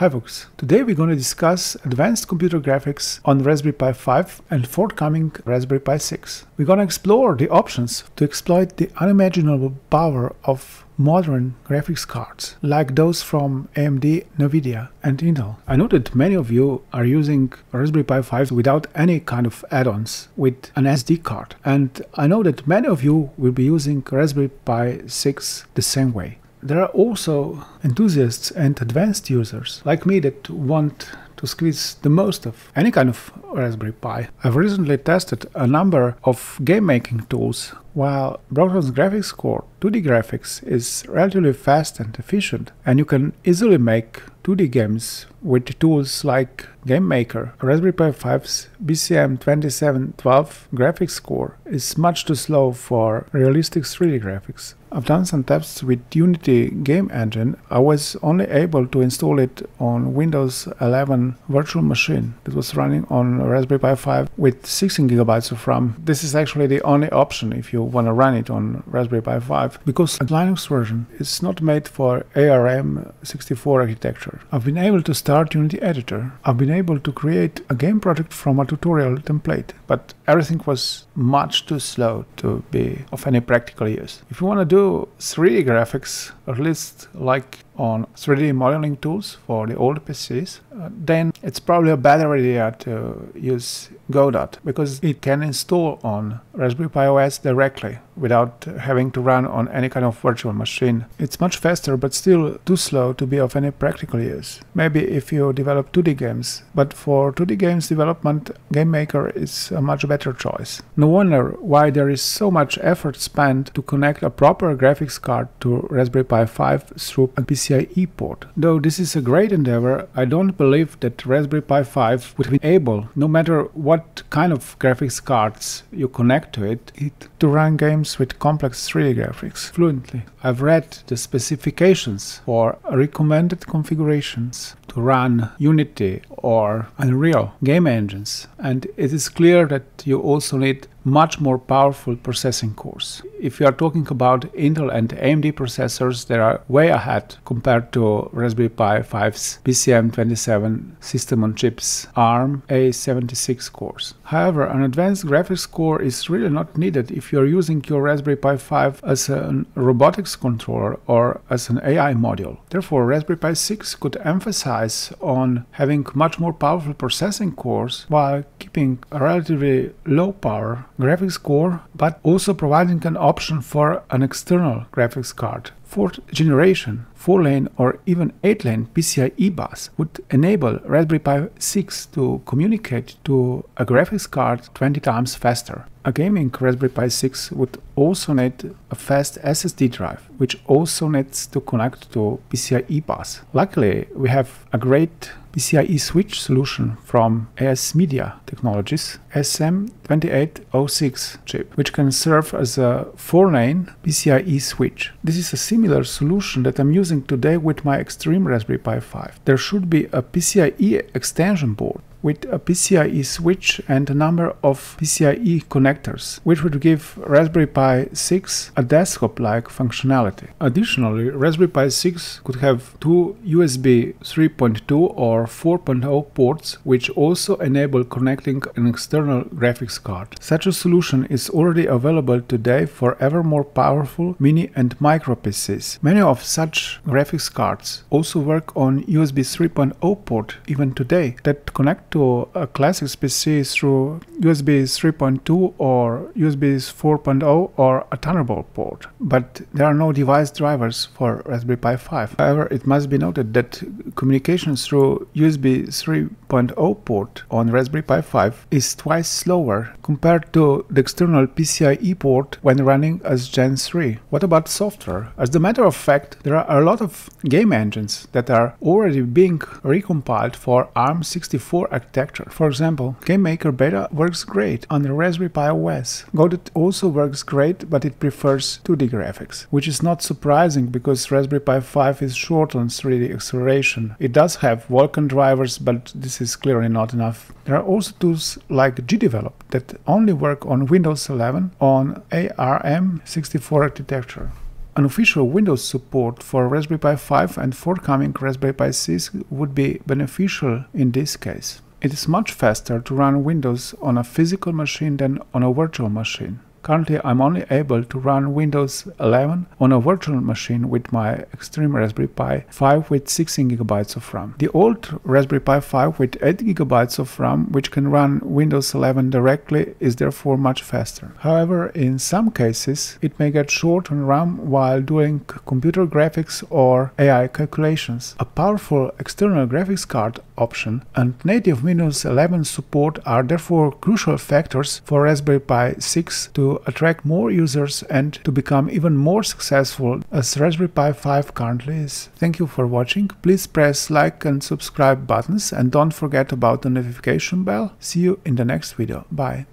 Folks, today we're going to discuss advanced computer graphics on Raspberry Pi 5 and forthcoming Raspberry Pi 6. We're going to explore the options to exploit the unimaginable power of modern graphics cards like those from AMD, Nvidia and Intel. I know that many of you are using Raspberry Pi 5 without any kind of add-ons with an SD card and I know that many of you will be using Raspberry Pi 6 the same way. There are also enthusiasts and advanced users like me that want to squeeze the most of any kind of Raspberry Pi. I've recently tested a number of game making tools while Broadcom's graphics core 2D graphics is relatively fast and efficient and you can easily make 2D games with tools like Game Maker. Raspberry Pi 5's BCM2712 graphics core is much too slow for realistic 3D graphics. I've done some tests with Unity game engine. I was only able to install it on Windows 11 virtual machine that was running on Raspberry Pi 5 with 16 gigabytes of RAM. This is actually the only option if you want to run it on Raspberry Pi 5 because the Linux version is not made for ARM64 architecture. I've been able to start Unity Editor. I've been able to create a game project from a tutorial template, but everything was much too slow to be of any practical use. If you want to do 3D graphics, at least like on 3D modeling tools for the old PCs, uh, then it's probably a better idea to use Godot because it can install on Raspberry Pi OS directly without having to run on any kind of virtual machine. It's much faster but still too slow to be of any practical use. Maybe if you develop 2D games, but for 2D games development, Game Maker is a much better choice. No wonder why there is so much effort spent to connect a proper graphics card to Raspberry Pi 5 through a PCIe port. Though this is a great endeavor, I don't believe that Raspberry Pi 5 would be able, no matter what kind of graphics cards you connect to it, it to run games with complex 3D graphics fluently. I've read the specifications for recommended configurations to run Unity or Unreal game engines and it is clear that you also need much more powerful processing cores. If you are talking about Intel and AMD processors, they are way ahead compared to Raspberry Pi 5's BCM27 system on chips ARM A76 cores. However, an advanced graphics core is really not needed if you are using your Raspberry Pi 5 as a robotics controller or as an AI module. Therefore, Raspberry Pi 6 could emphasize on having much more powerful processing cores while keeping a relatively low power graphics core, but also providing an option for an external graphics card. Fourth generation 4-lane or even 8-lane PCIe bus would enable Raspberry Pi 6 to communicate to a graphics card 20 times faster. A gaming Raspberry Pi 6 would also need a fast SSD drive, which also needs to connect to PCIe bus. Luckily, we have a great PCIe switch solution from ASMedia Technologies SM2806 chip, which can serve as a 4-lane PCIe switch. This is a similar solution that I'm using today with my Extreme Raspberry Pi 5. There should be a PCIe extension board with a PCIe switch and a number of PCIe connectors, which would give Raspberry Pi 6 a desktop-like functionality. Additionally, Raspberry Pi 6 could have two USB 3.2 or 4.0 ports, which also enable connecting an external graphics card. Such a solution is already available today for ever more powerful mini and micro PCs. Many of such graphics cards also work on USB 3.0 port even today that connect to a classic PC through USB 3.2 or USB 4.0 or a Thunderbolt port, but there are no device drivers for Raspberry Pi 5. However, it must be noted that communication through USB 3.0 port on Raspberry Pi 5 is twice slower compared to the external PCIe port when running as Gen 3. What about software? As a matter of fact, there are a lot of game engines that are already being recompiled for ARM64 architecture. For example, Game Maker Beta works great on the Raspberry Pi OS. Godot also works great, but it prefers 2D graphics, which is not surprising because Raspberry Pi 5 is short on 3D acceleration. It does have Vulkan drivers, but this is clearly not enough. There are also tools like GDevelop that only work on Windows 11 on ARM64 architecture. Unofficial Windows support for Raspberry Pi 5 and forthcoming Raspberry Pi 6 would be beneficial in this case. It is much faster to run Windows on a physical machine than on a virtual machine. Currently, I'm only able to run Windows 11 on a virtual machine with my Extreme Raspberry Pi 5 with 16GB of RAM. The old Raspberry Pi 5 with 8GB of RAM, which can run Windows 11 directly, is therefore much faster. However, in some cases, it may get short on RAM while doing computer graphics or AI calculations. A powerful external graphics card option and native Windows 11 support are therefore crucial factors for Raspberry Pi 6 attract more users and to become even more successful as Raspberry Pi 5 currently is. Thank you for watching. Please press like and subscribe buttons and don't forget about the notification bell. See you in the next video. Bye.